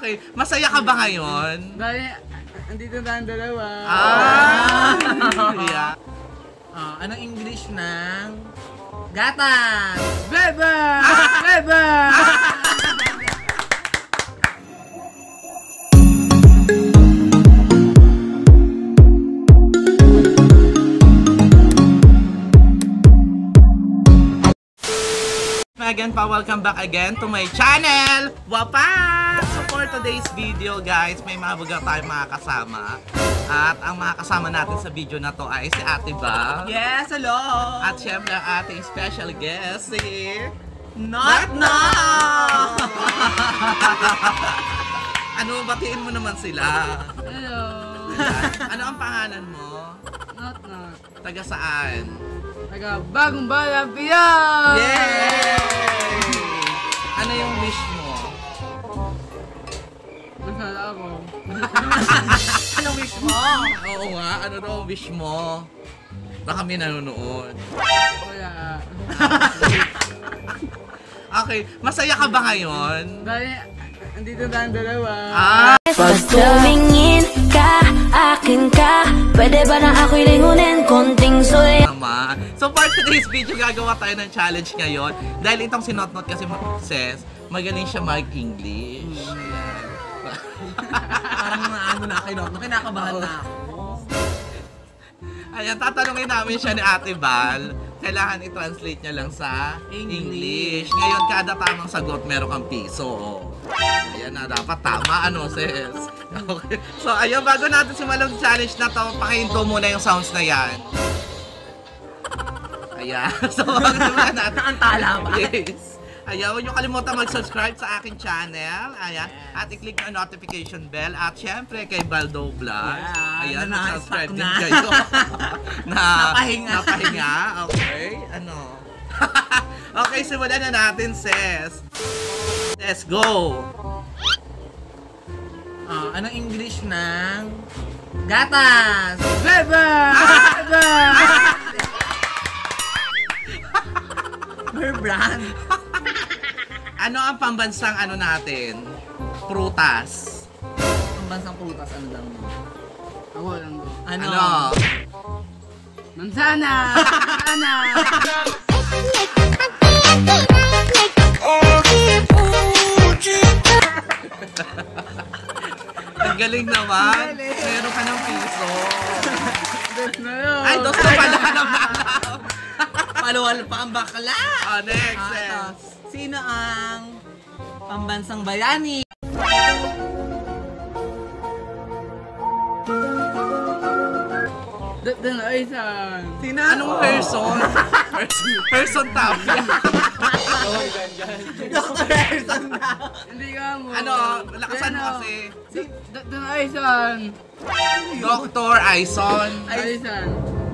Okay, masaya ka ba ngayon? Dahil, andito tayong dalawa. Ah! yeah. Ah, anong English ng gatas? Beba! Beba! Again pa, welcome back again to my channel! Wapa! For today's video guys, may mga baga tayong mga kasama. At ang mga kasama natin sa video na to ay si Ate Bal. Yes, hello! At syempre ang ating special guest si... Not na! ano, batiin mo naman sila. Hello! ano ang pangalan mo? Not not. Taga saan? Taga bagong bayan Piyan! Yay! Ano yung wish mo? Masala ako. Anong wish mo? Oo nga, ano daw ang wish mo? Baka may nanonood. Wala. Okay, masaya ka ba ngayon? Dahil, andito tayong dalawa. Ah! Pag tumingin ka, akin ka Pwede ba na ako'y lingunin? Konting soy naman. So for today's video, gagawa tayo ng challenge ngayon. Dahil itong sinotnot kasi says, magaling siya mag-English. Yan. Parang ano na kayo, no? kinakabahan na ako. Ayan, tatanungin namin siya ni Ate Val. Kailangan i-translate niya lang sa English. Ngayon, kada tamang sagot, meron kang piso. Ayan na, dapat tama, ano, sis? Okay. So, ayun, bago natin simulan yung challenge na to, pakihinto muna yung sounds na yan. Ayan. So, bago simulan natin. Ang tala ba? Yes. Ayan, huwag niyo kalimutan mag-subscribe sa aking channel. Ayan. At i-click ang notification bell. At syempre, kay Baldo Vlog. Yeah, Ayan, na na-stuck din kayo. na, Napahinga. Napahinga. Okay. Ano? okay, simulan na natin, sis. Let's go. Ah, anong English ng gatas? Beba! Beba! Her brand? Ano ang pambansang ano natin? Prutas. Ang bansang prutas, ano mo? Ako lang. Ano? Ano? Mansana! Mansana! Ang galing naman. Meron ka ng piso. Ay, dos na pala naman. Paluwal pa ang bakla! Oh, next, Ah, ito. sis. Sino ang pambansang bayani? Doon na isan. Sino? Anong person? person, person tapia. Dr. Harrison na! Hindi ka mo. ano, lakasan mo kasi. Doon na isan. Dr. Aison. Aisan.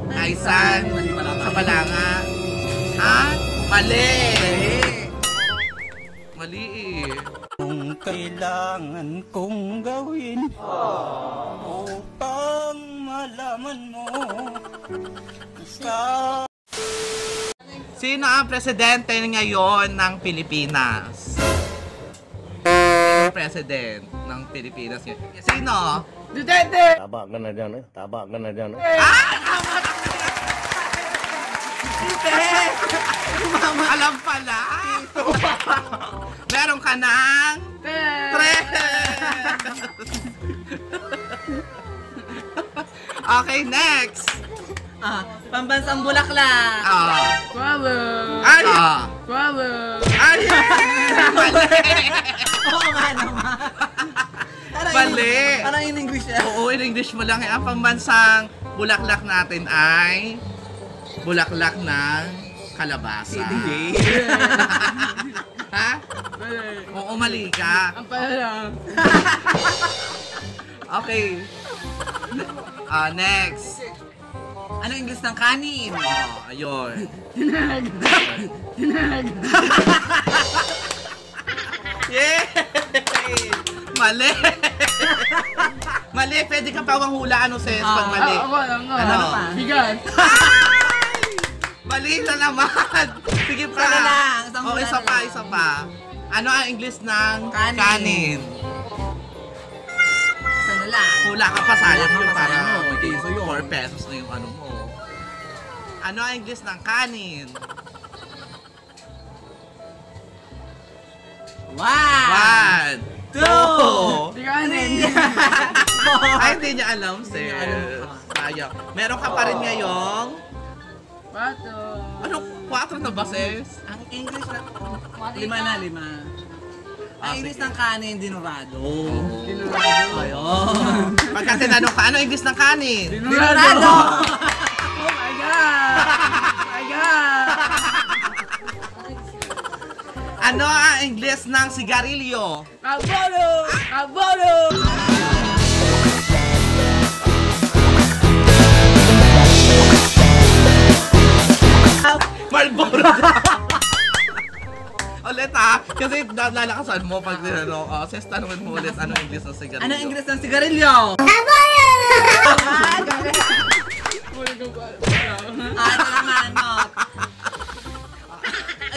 Aisan. Sa Balanga. Ha? Mali. Mali eh. Kung kailangan kong gawin upang malaman mo sa Sino ang presidente ngayon ng Pilipinas? Sino ang president ng Pilipinas ngayon? Sino? Duterte! Taba ka na dyan eh. Taba ka na dyan eh. Ah! Tama na Mama, alam pala. Meron ka ng tres. okay, next. Ah, pambansang bulaklak! Ah. Swallow! Ay! Swallow! Ay! Oo nga naman! Parang Mali. in- Parang in English eh. Oo, in English mo lang. eh. Ang pambansang bulaklak natin ay bulaklak ng kalabasa. ha? Oo, mali ka. Ang pala lang. Okay. Ah, next. Ano English ng kanin? Oh, ayun. Tinag! Tinag! Yay! Mali! mali, pwede ka pa hula ano sis pag mali. Ah, ako lang nga. Ano? Bigas! Mali na naman! Sige pa! Isa na lang, isang oh, isa pa, isa pa. Ano ang English ng Kanin. kanin? na lang. Hula ka pa, sayang yun pa, para maging piso yun. 4 pesos na yung ano mo. Ano ang English ng kanin? Wow! One, two, anin. Ay, hindi niya alam, sis. Hindi niya alam. Sayang. Meron ka pa rin ngayong... Pato. Ano? 4 na ba, sis? Ang English na... Lima na, lima. Ang Ah, English sige. ng kanin, dinurado. Dinurado. Ayun. Pagka tinanong ka, ano English ng kanin? Dinurado! Oh my God! Oh my God! Ano ang English ng sigarilyo? Kabolo! Kabolo! Ha, kasi lalakasan mo pag tinanong. Oh, sis, tanungin mo ulit ano English ng sigarilyo. Ano ang English ng sigarilyo? Ah, ito naman, no?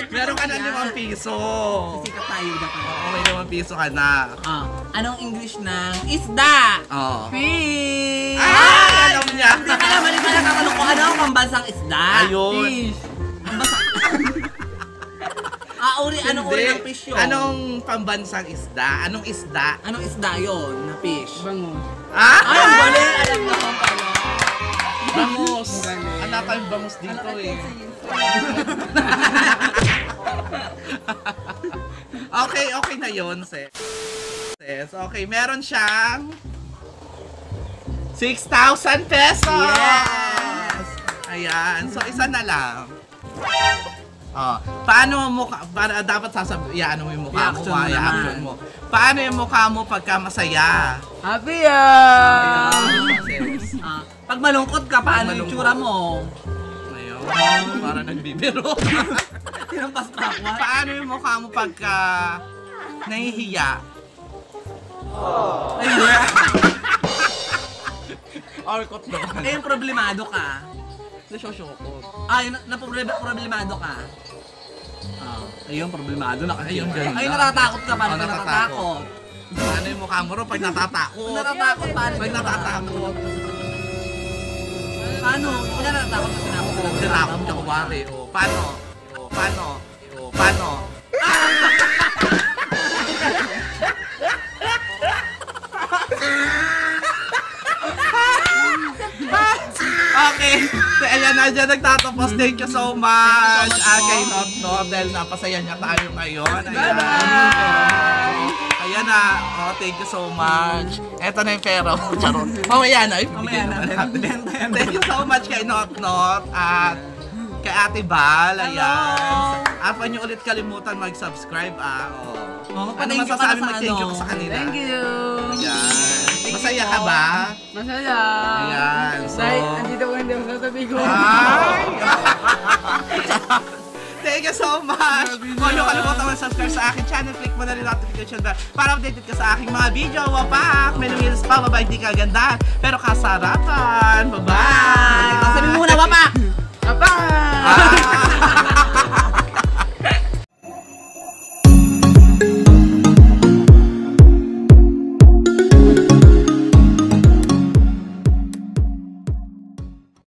Meron ka na limang piso. Sikat tayo na pa. Oo, may limang piso ka na. Ah, anong English ng isda? Oo. Fish! Ah, alam niya. Hindi ka naman, hindi ka nakatanong kung ano ang pambansang isda. Ayun. Ng fish yun? Anong pambansang isda? Anong isda? Anong isda yun na fish? Bango. Ah! Ay, ang galing! Alam mo kung paano. Bangus! Anak tayong bangus dito eh. okay, okay na yun, sis. Sis, okay, meron siyang 6,000 pesos! Yes! Ayan, so isa na lang. Oh, paano mo para dapat sasabi, ano mo yung mukha mo, Reaction mo reaction mo. Paano yung mukha mo pagka masaya? Happy ah! Ah, pag malungkot ka, paano yung tsura mo? Ayun, para nagbibiro. Tinampas pa ako. Paano yung mukha mo pagka nahihiya? Orkot naman. Eh, yung problemado ka. Nasyosokot. Ay, na, na problem- problemado ka. Ah, ayun, problemado na kasi. Ayun, ganun Ay, lang. natatakot ka. Paano Oh, ka natatakot. natatakot? Paano yung mukha mo ro pag natatakot? Natatakot, paano? Pag natatakot. Paano? Pag natatakot ka, tinakot ka. Oh, tinakot ka. O, paano? O, paano? O, paano? So, ayan na dyan nagtatapos. Thank you so much. Ah, kay Not Not dahil napasaya niya tayo ngayon. Ayan. Ayan na. Oh, thank you so much. Eto na yung pera. mo. Charot. Mamaya na. Mamaya na. Thank you so much kay Not Not at kay Ate Bal. Ayan. At pa niyo ulit kalimutan mag-subscribe ah. Oh. Oh, ano you masasabi sa mag-thank you ano? sa kanila? Thank you! Ayan. Thank Masaya ka ba? Masaya! Ayan. So, Dahil andito ko hindi ako sasabi ko. Ay! Thank you so much! Kung nyo kalimutan mag-subscribe sa akin channel, click mo na rin notification bell para updated ka sa aking mga video. Wapak! May lumilis pa, baba, hindi ka ganda. Pero kasarapan! Bye-bye!